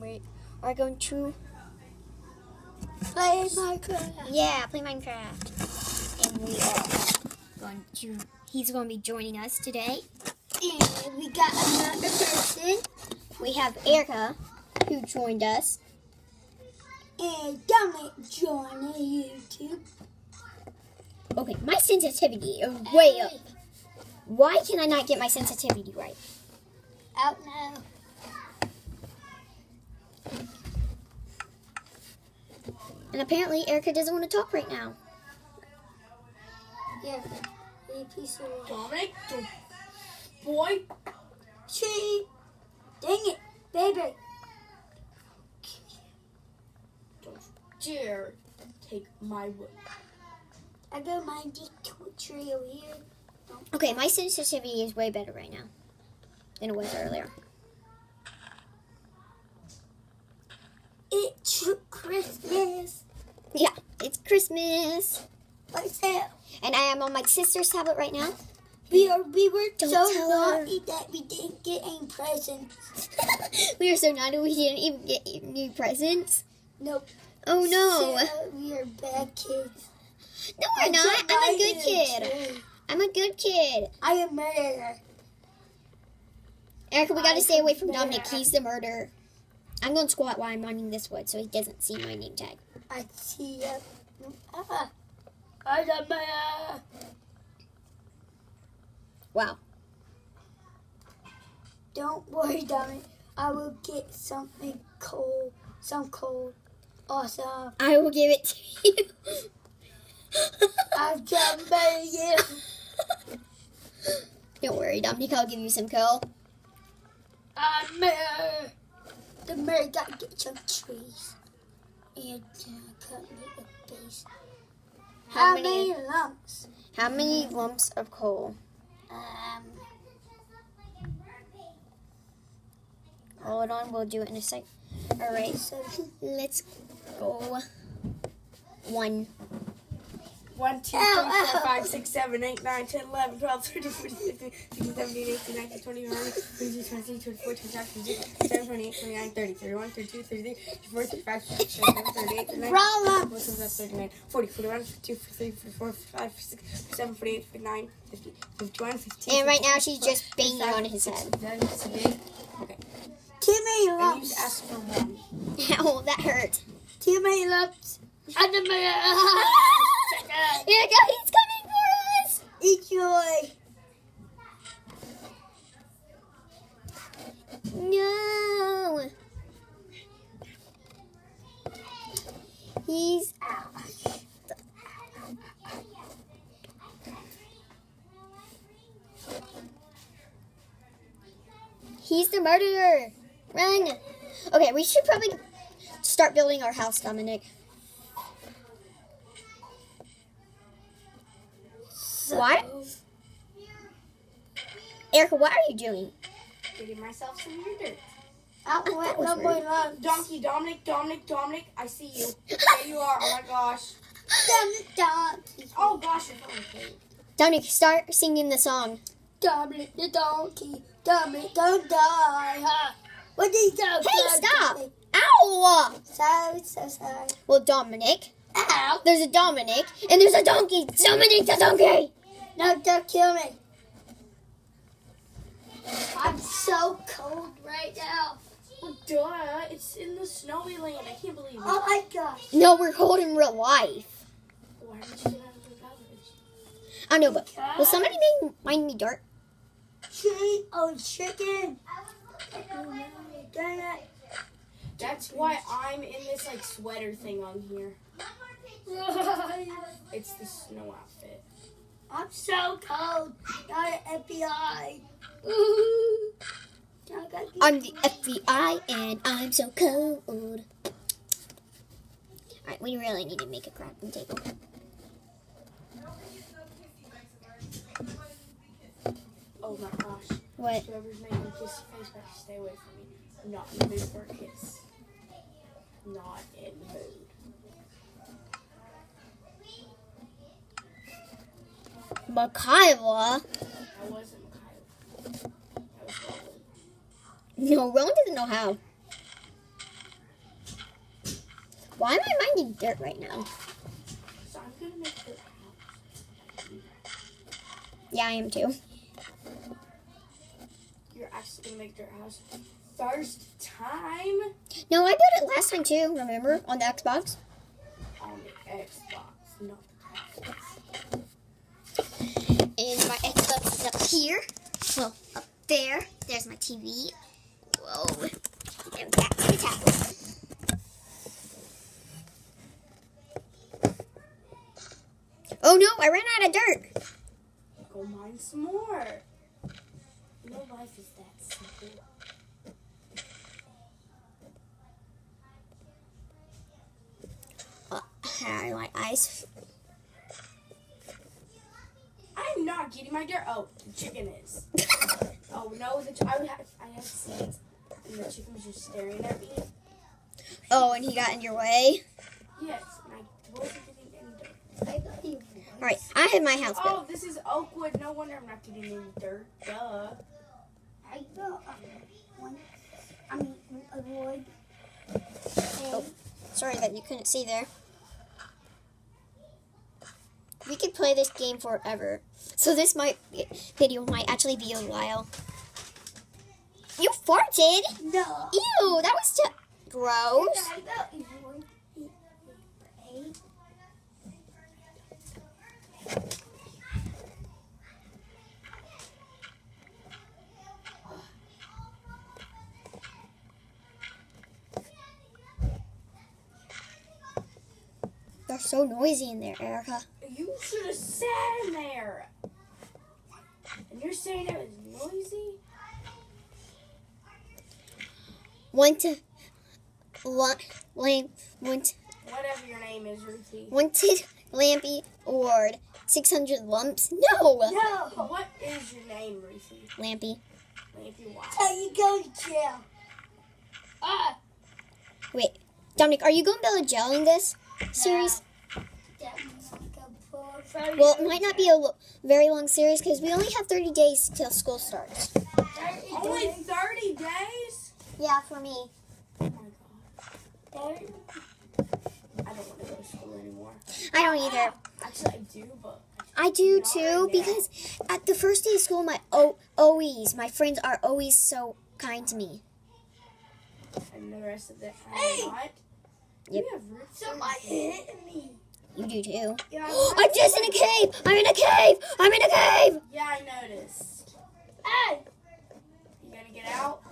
and we are going to Play Minecraft. yeah play Minecraft, and we are going to. He's going to be joining us today. And we got another person. We have Erica, who joined us. And Dominic joined YouTube. Okay, my sensitivity is way up. Why can I not get my sensitivity right? Out now. And apparently, Erica doesn't want to talk right now. Yeah. Hey, piece of Dominic, boy, She. Dang it, baby. don't dare take my wood. I got my tree over here. Okay, my sensitivity is way better right now than it was earlier. It's Christmas. Yeah, it's Christmas. What's that? And I am on my sister's tablet right now. We are we were Don't so tell her. naughty that we didn't get any presents. we are so naughty we didn't even get new presents. Nope. Oh no. So, we are bad kids. No, we're not. can't I'm a good kid. I'm a good kid. I am murderer. Erica, we gotta stay away from can Dominic. He's the murderer. I'm gonna squat while I'm running this wood so he doesn't see my name tag. I see ya. Ah. I am murderer. Wow. Don't worry, Dominic. I will get something cold. Some cold. Awesome. I will give it to you. I can marry you. Don't worry, Dominic. I'll give you some coal. I'm murderer. Murder gotta get some trees. And uh, cut me a base. How How many- many lumps? How many lumps of coal? Um, Hold on, we'll do it in a sec. All right, so let's go. One. 1, 2, 3, 4, 5, 6, 7, 8, 9, 10, 11, 12, 13, 14, 15, 16, 17, 18, 19, 20, 21, 22, 23, 24, 25, 26, 27, 28, 29, 30, 31, 32, 33, 34, 35, 36, 37, 38, 39, wrong lump. What's that? 39, 40, 41, 42, 43, 44, 45, 46, 47, 48, 49, 50, 51, 52. And right now she's just banging on his head. That is big. Okay. Too many And you lumps. just ask for one. Ow, that hurt. Lumps. I'm the murderer. Here it go, he's coming for us. Enjoy. No. He's He's the murderer. Run. Okay, we should probably start building our house, Dominic. What? Erica, what are you doing? Getting myself some new dirt. I That want was no more rude. Donkey, Dominic, Dominic, Dominic, I see you. There you are. Oh my gosh. Dominic donkey. Oh gosh, you're. Dominic, start singing the song. Dominic the donkey. Dominic don't die. Huh? What did you Hey, stop! Ow! Sorry, so sorry. Well, Dominic, Ow. there's a Dominic, and there's a donkey. Dominic the donkey. No, don't kill me. I'm so cold right now. Well, duh. It's in the snowy land. I can't believe it. Oh my gosh. No, we're cold in real life. Why would you get out of the village? I know, but will somebody make, mind me dirt? Chili on chicken. Dang it. That's why I'm in this like sweater thing on here. It's the snow outfit. I'm so cold. Not an FBI. Ooh. I gotta get- I'm the FBI, and I'm so cold. Alright, we really need to make a crafting table. Oh my gosh. What? Whoever's making a kissy face better stay away from me. Not in the mood for a kiss. Not in the mood. Makayla? That wasn't Kyle. That was Roland. No, Rowan doesn't know how. Why am I mining dirt right now? So I'm gonna make the house. Yeah, I am too. You're actually gonna make their house first time No, I built it last time too. Remember on the Xbox? on the Xbox, not here. Well, up there. There's my TV. Whoa. And back to the tablet. Oh no, I ran out of dirt. Go mine some more. No life is that simple. Uh, hi, my eyes. My dirt. Oh, the chicken is. Oh no, the ch- I would have I have seeds, and the chicken was just staring at me. Oh, and he got in your way. Yes, and I wasn't getting any dirt. I got you. All right, I have my house built. Oh, this is Oakwood. No wonder I'm not getting any dirt. Duh. I got um, one. I mean, a wood. Oh. Sorry that you couldn't see there. We could play this game forever. So this might video might actually be a while. You farted? No. Ew, that was just gross. I got you one. Eight. They're so noisy in there, Erica. You should have sat in there. And you're saying it was noisy? Wanted, want, lamp, want, Whatever your name is, Ruthie. wanted, Lampy Award, 600 lumps. No, No. What is your name, Ruthie? Lampy. Lampy Wow. So you go to jail. Ah! Wait, Dominic, are you going to build a gel in this series? That means I go for Well, it might not be a lo- very long series because we only have 30 days till school starts. Only 30 days? Yeah, for me. Oh my god. Thirty. I don't want to go to school anymore. I don't either. Actually, I do, but I do too because at the first day of school, my o- always my friends are always so kind to me. and the rest of the time Hey! Yep. You have Ruth Somebody hit me. You do too. Yeah, I'm just in a cave. I'm in a cave. I'm in a cave. Yeah, I noticed. Hey. You gonna get out?